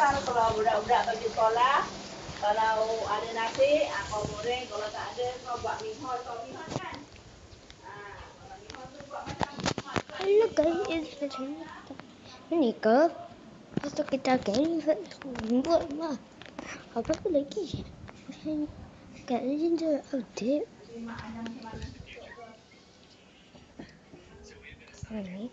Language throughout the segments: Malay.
asal kalau budak-budak pergi sekolah, kalau ada nasi, ah, kau goreng. Kalau tak ada, kau buat mihon. Kau mihon kan? Ah, tu tu. Hello guys, it's the Ini ke? Pasal kita akan buat mah. Apa aku lagi? Kat ginger update. Ini.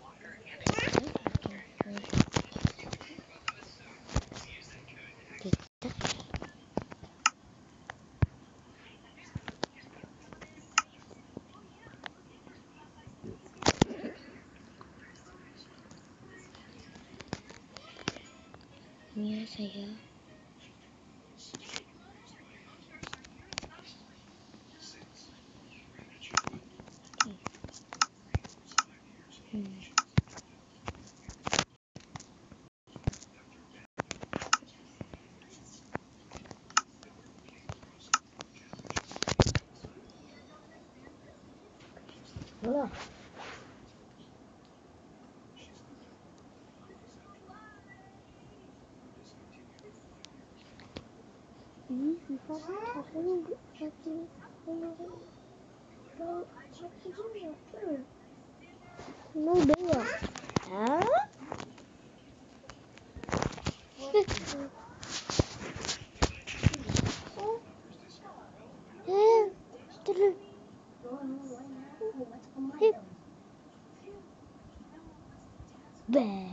niye saya Voilà. No door. Huh? Bad.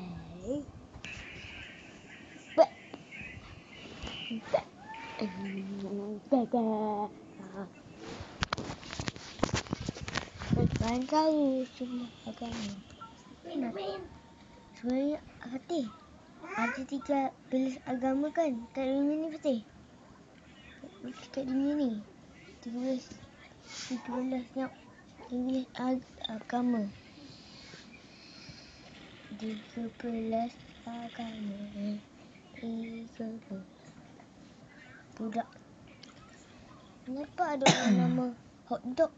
Sekarang tahu semua agama. Sebenarnya Fatih ada tiga belas agama kan kat dunia ni Fatih. Kat dunia ni tiga belas tiga belas tiga belas ag- agama. Tiga belas agama. Budak. Kenapa ada nama hot dog?